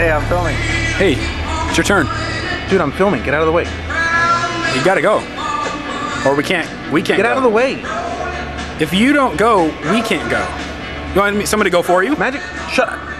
Hey, I'm filming. Hey, it's your turn. Dude, I'm filming. Get out of the way. You gotta go. Or we can't. We can't. Get go. out of the way. If you don't go, we can't go. You want somebody to go for you? Magic, shut up.